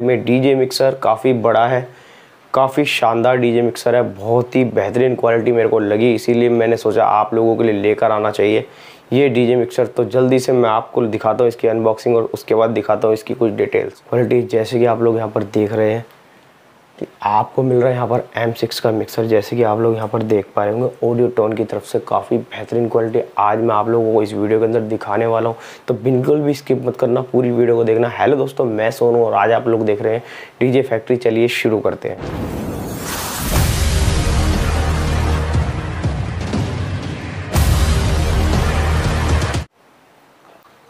में DJ mixer काफ़ी बड़ा है, काफ़ी शानदार डीजे मिक्सर है, बहुत ही बेहतरीन क्वालिटी मेरे को लगी, इसीलिए मैंने सोचा आप लोगों के लिए लेकर आना चाहिए। ये डीजे मिक्सर तो जल्दी से मैं आपको दिखाता हूँ इसकी अनबॉक्सिंग और उसके बाद दिखाता हूँ इसकी कुछ डिटेल्स क्वालिटी जैसे कि आप लोग यहाँ पर देख रहे हैं कि आपको मिल रहा है यहाँ पर M6 का मिक्सर जैसे कि आप लोग यहाँ पर देख पा रहे होंगे ऑडियो टोन की तरफ़ से काफ़ी बेहतरीन क्वालिटी आज मैं आप लोगों को इस वीडियो के अंदर दिखाने वाला हूँ। तो बिल्कुल भी स्किप मत करना, पूरी वीडियो को देखना। हेलो दोस्तों, मैं सोनू और आज आप लोग देख रहे हैं डीजे फैक्ट्री चलिए शुरू करते हैं।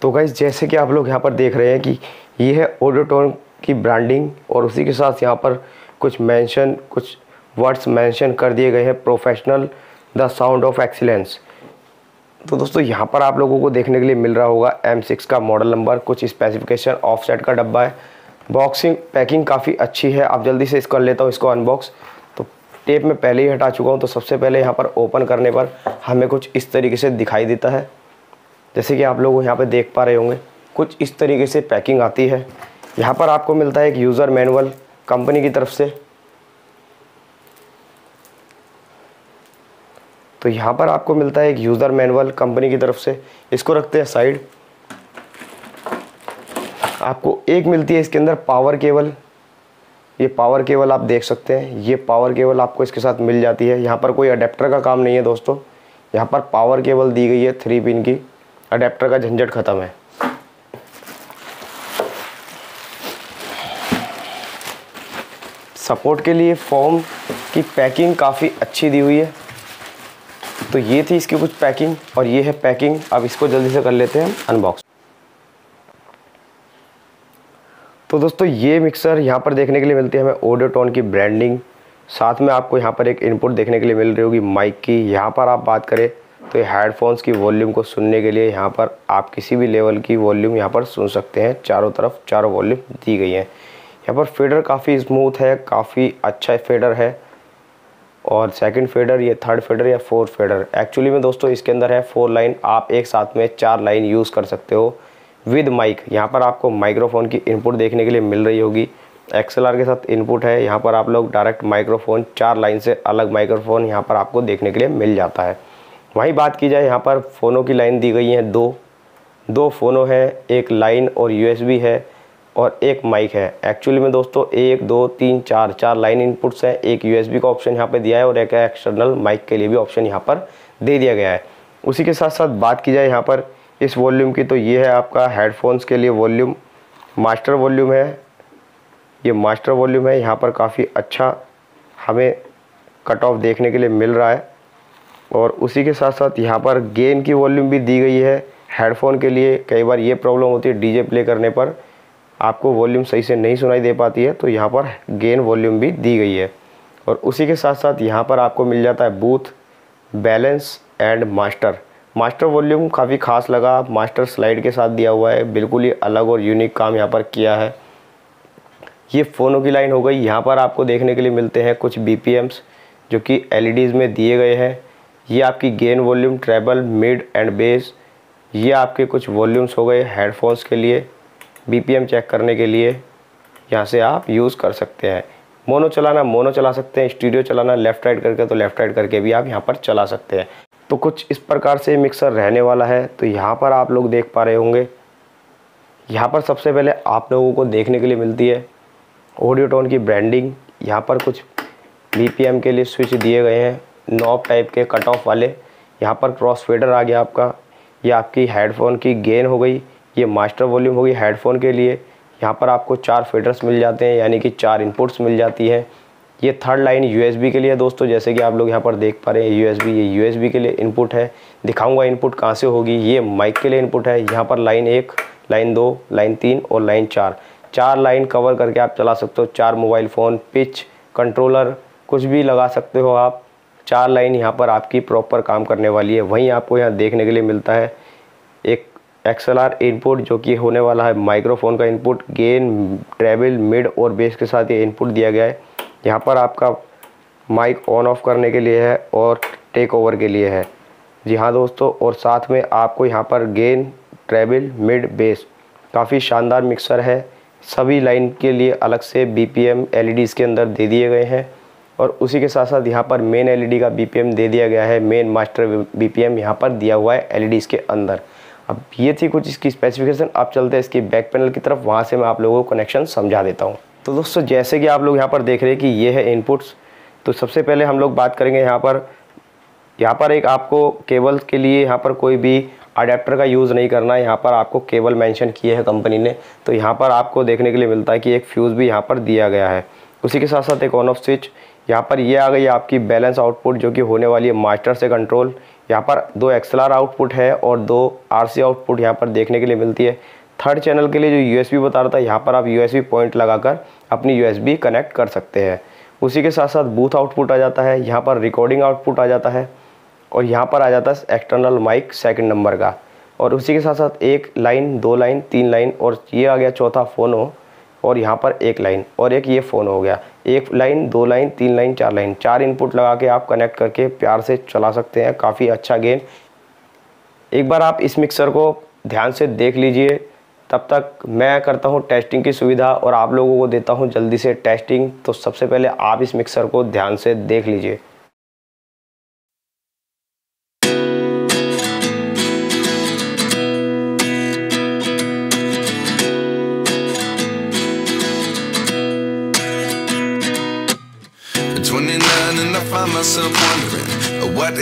तो गाइज़ जैसे कि आप लोग यहाँ पर देख रहे हैं कि ये है ऑडियोटोन की ब्रांडिंग और उसी के साथ यहाँ पर कुछ मेंशन कुछ वर्ड्स मेंशन कर दिए गए हैं professional the sound of excellence तो दोस्तों, यहाँ पर आप लोगों को देखने के लिए मिल रहा होगा M6 का मॉडल नंबर कुछ स्पेसिफिकेशन ऑफ़ सेट का डब्बा है। बॉक्सिंग पैकिंग काफ़ी अच्छी है। आप जल्दी से इसको लेता हूँ, इसको अनबॉक्स तो टेप में पहले ही हटा चुका हूँ तो सबसे पहले यहाँ पर ओपन करने पर हमें कुछ इस तरीके से दिखाई देता है। जैसे कि आप लोग यहाँ पे देख पा रहे होंगे, कुछ इस तरीके से पैकिंग आती है। यहाँ पर आपको मिलता है एक यूज़र मैनुअल कंपनी की तरफ़ से। तो यहाँ पर आपको मिलता है एक यूज़र मैनुअल कंपनी की तरफ़ से। इसको रखते हैं साइड आपको एक मिलती है इसके अंदर पावर केबल ये पावर केबल आप देख सकते हैं। ये पावर केबल आपको इसके साथ मिल जाती है। यहाँ पर कोई अडेप्टर का काम नहीं है दोस्तों। यहाँ पर पावर केबल दी गई है थ्री पिन की। अडेप्टर का झंझट ख़त्म है। सपोर्ट के लिए फॉर्म की पैकिंग काफ़ी अच्छी दी हुई है। तो ये थी इसकी कुछ पैकिंग और ये है पैकिंग। अब इसको जल्दी से कर लेते हैं अनबॉक्स तो दोस्तों, ये मिक्सर यहाँ पर देखने के लिए मिलती है हमें ओडोटोन की ब्रांडिंग साथ में आपको यहाँ पर एक इनपुट देखने के लिए मिल रही होगी माइक की। यहाँ पर आप बात करें तो ये हेडफोन्स की वॉल्यूम को सुनने के लिए यहाँ पर आप किसी भी लेवल की वॉल्यूम यहाँ पर सुन सकते हैं। चारों तरफ़ चारों वॉल्यूम दी गई हैं। यहाँ पर फेडर काफ़ी स्मूथ है, काफ़ी अच्छा फेडर है। और सेकंड फेडर, ये थर्ड फेडर या फोर्थ फेडर? एक्चुअली में दोस्तों इसके अंदर है फोर लाइन आप एक साथ में चार लाइन यूज़ कर सकते हो। विद माइक यहाँ पर आपको माइक्रोफोन की इनपुट देखने के लिए मिल रही होगी। एक्सएलआर के साथ इनपुट है, यहाँ पर आप लोग डायरेक्ट माइक्रोफोन चार लाइन से अलग माइक्रोफोन यहाँ पर आपको देखने के लिए मिल जाता है। वहीं बात की जाए, यहाँ पर फ़ोनों की लाइन दी गई हैं दो। दो फ़ोनों हैं, एक लाइन और यूएसबी है। और एक माइक है। एक्चुअली में दोस्तों, एक, दो, तीन, चार चार लाइन इनपुट्स हैं। एक यूएसबी का ऑप्शन यहाँ पे दिया है और एक एक्सटर्नल माइक के लिए भी ऑप्शन यहाँ पर दे दिया गया है। उसी के साथ साथ बात की जाए यहाँ पर, इस वॉल्यूम की तो ये है आपका हेडफोन्स के लिए वॉल्यूम मास्टर वॉल्यूम है। ये मास्टर वॉल्यूम है। यहाँ पर काफ़ी अच्छा हमें कट ऑफ़ देखने के लिए मिल रहा है। और उसी के साथ साथ यहाँ पर गेन की वॉल्यूम भी दी गई है। हेडफोन के लिए कई बार ये प्रॉब्लम होती है डीजे प्ले करने पर। आपको वॉल्यूम सही से नहीं सुनाई दे पाती है तो यहाँ पर गेन वॉल्यूम भी दी गई है। और उसी के साथ साथ यहाँ पर आपको मिल जाता है booth, balance and master. Master volume काफ़ी खास लगा, मास्टर स्लाइड के साथ दिया हुआ है, बिल्कुल ही अलग और यूनिक काम यहाँ पर किया है। ये फ़ोनों की लाइन हो गई, यहाँ पर आपको देखने के लिए मिलते हैं कुछ बी जो कि एल में दिए गए हैं। ये आपकी gain volume, treble, mid and bass, ये आपके कुछ वॉल्यूम्स हो गए हेडफोन्स के लिए। बीपीएम चेक करने के लिए यहाँ से आप यूज़ कर सकते हैं। मोनो चलाना मोनो चला सकते हैं। स्टूडियो चलाना लेफ़्ट राइट करके तो लेफ़्ट राइट करके भी आप यहाँ पर चला सकते हैं। तो कुछ इस प्रकार से मिक्सर रहने वाला है। तो यहाँ पर आप लोग देख पा रहे होंगे। यहाँ पर सबसे पहले आप लोगों को देखने के लिए मिलती है ऑडियो टोन की ब्रांडिंग यहाँ पर कुछ BPM के लिए स्विच दिए गए हैं। नॉब टाइप के कट ऑफ़ वाले। यहाँ पर क्रॉस फेडर आ गया आपका। ये आपकी हेडफोन की गेन हो गई। ये मास्टर वॉल्यूम होगी हेडफोन के लिए। यहाँ पर आपको चार फेडर्स मिल जाते हैं, यानी कि चार इनपुट्स मिल जाती है। ये थर्ड लाइन यूएसबी के लिए दोस्तों, जैसे कि आप लोग यहाँ पर देख पा रहे हैं यूएसबी ये यूएसबी के लिए इनपुट है। दिखाऊँगा इनपुट कहाँ से होगी। ये माइक के लिए इनपुट है। यहाँ पर लाइन एक लाइन दो लाइन तीन और लाइन चार। चार लाइन कवर करके आप चला सकते हो। चार मोबाइल फ़ोन पिच कंट्रोलर कुछ भी लगा सकते हो आप। चार लाइन यहाँ पर आपकी प्रॉपर काम करने वाली है। वहीं आपको यहाँ देखने के लिए मिलता है। एक एक्सएलआर इनपुट जो कि होने वाला है। माइक्रोफोन का इनपुट गेन ट्रेवल मिड और बेस के साथ ये इनपुट दिया गया है। यहाँ पर आपका माइक ऑन ऑफ़ करने के लिए है और टेक ओवर के लिए है। जी हाँ दोस्तों, और साथ में आपको यहाँ पर गेन ट्रेवल मिड बेस काफ़ी शानदार मिक्सर है। सभी लाइन के लिए अलग से B P M L E D इसके अंदर दे दिए गए हैं। और उसी के साथ साथ यहाँ पर मेन एल ई डी का बी पी एम दे दिया गया है। Main master B P M यहाँ पर दिया हुआ है एल ई डी के अंदर। अब ये थी कुछ इसकी स्पेसिफिकेशन अब चलते हैं इसकी बैक पैनल की तरफ़। वहाँ से मैं आप लोगों को कनेक्शन समझा देता हूँ। तो दोस्तों, जैसे कि आप लोग यहाँ पर देख रहे हैं कि ये है इनपुट्स तो सबसे पहले हम लोग बात करेंगे यहाँ पर। यहाँ पर एक आपको केबल के लिए यहाँ पर कोई भी अडेप्टर का यूज़ नहीं करना है। यहाँ पर आपको केबल मेंशन किए है कंपनी ने। तो यहाँ पर आपको देखने के लिए मिलता है कि एक फ्यूज़ भी यहाँ पर दिया गया है। उसी के साथ साथ एक ऑन ऑफ़ स्विच यहाँ पर ये आ गई आपकी बैलेंस आउटपुट जो कि होने वाली है मास्टर से कंट्रोल यहाँ पर दो एक्सएलआर आउटपुट है और दो आरसी आउटपुट यहाँ पर देखने के लिए मिलती है। थर्ड चैनल के लिए जो यूएसबी बता रहा था, यहाँ पर आप यूएसबी पॉइंट लगाकर अपनी यूएसबी कनेक्ट कर सकते हैं। उसी के साथ साथ बूथ आउटपुट आ जाता है, यहाँ पर रिकॉर्डिंग आउटपुट आ जाता है और यहाँ पर आ जाता है एक्सटर्नल माइक सेकंड नंबर का। और उसी के साथ साथ एक लाइन दो लाइन तीन लाइन और ये आ गया चौथा फ़ोनो और यहाँ पर एक लाइन, और एक ये फ़ोन हो गया। एक लाइन, दो लाइन, तीन लाइन, चार लाइन। चार इनपुट लगा के आप कनेक्ट करके प्यार से चला सकते हैं। काफ़ी अच्छा गेम एक बार आप इस मिक्सर को ध्यान से देख लीजिए। तब तक मैं करता हूँ टेस्टिंग की सुविधा और आप लोगों को देता हूँ जल्दी से टेस्टिंग तो सबसे पहले आप इस मिक्सर को ध्यान से देख लीजिए।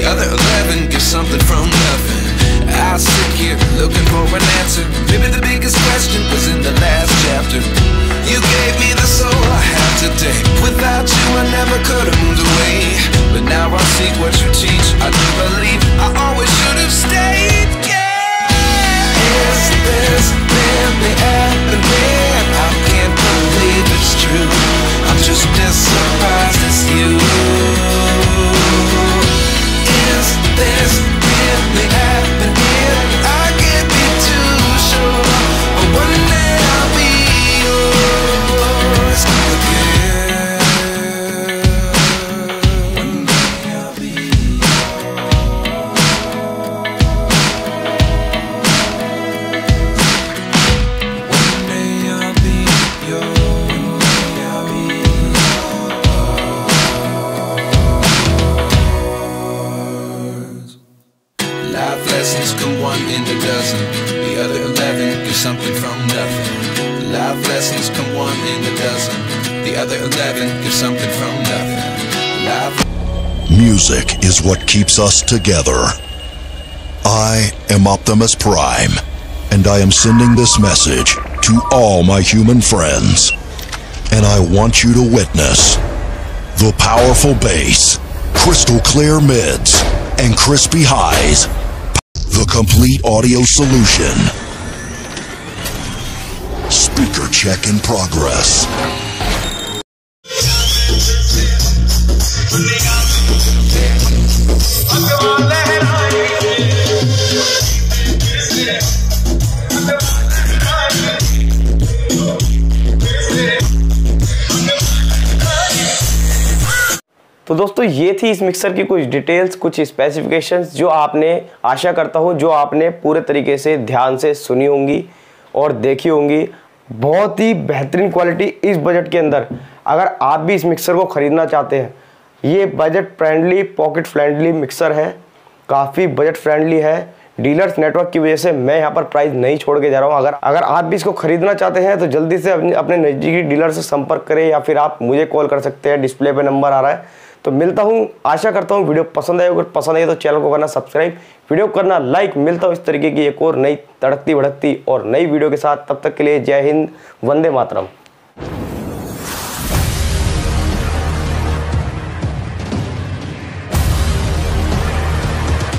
The other eleven give something from nothing. I sit here looking for an answer. Maybe the biggest question was in the last chapter. You gave me the soul I have today. Without you I never could have moved Music is what keeps us together. I am Optimus Prime, and I am sending this message to all my human friends. And I want you to witness the powerful bass, crystal clear mids, and crispy highs. The complete audio solution. Speaker check in progress. तो दोस्तों, ये थी इस mixer की कुछ details कुछ specifications जो आपने आशा करता हूँ, जो आपने पूरे तरीके से ध्यान से सुनी होंगी और देखी होंगी। बहुत ही बेहतरीन क्वालिटी इस बजट के अंदर। अगर आप भी इस मिक्सर को ख़रीदना चाहते हैं, ये budget friendly pocket friendly mixer है। काफ़ी बजट फ्रेंडली है। डीलर्स नेटवर्क की वजह से मैं यहाँ पर प्राइस नहीं छोड़ के जा रहा हूँ। अगर अगर आप भी इसको खरीदना चाहते हैं तो जल्दी से अपने, अपने नज़दीकी डीलर से संपर्क करें या फिर आप मुझे कॉल कर सकते हैं। डिस्प्ले पर नंबर आ रहा है। तो मिलता हूँ आशा करता हूँ वीडियो पसंद आए अगर पसंद आए तो चैनल को करना सब्सक्राइब। वीडियो करना लाइक। मिलता हूँ इस तरीके की एक और नई तड़कती भड़कती और नई वीडियो के साथ। तब तक के लिए जय हिंद वंदे मातरम।